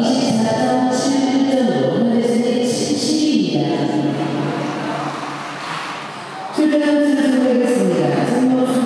24.7점으로 현재 순위 10위입니다. 출전 선수 소개하겠습니다.